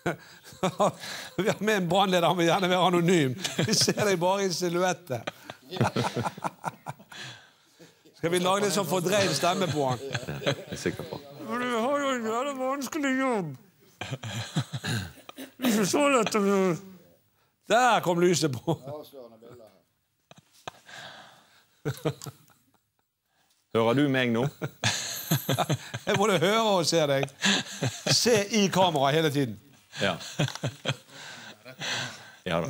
Vi har med en brannleder, han vil gjerne være anonym. Vi ser deg bare i silhuettet. Skal vi lage litt sånn fordreid stemme på han? Jeg er sikker på. Men du har jo en jævla vanskelig jobb. Ikke så lett å Der kom lyset på. Hører du meg nå? Jeg både hører og ser deg. Se i kamera hele tiden. Ja. Ja da.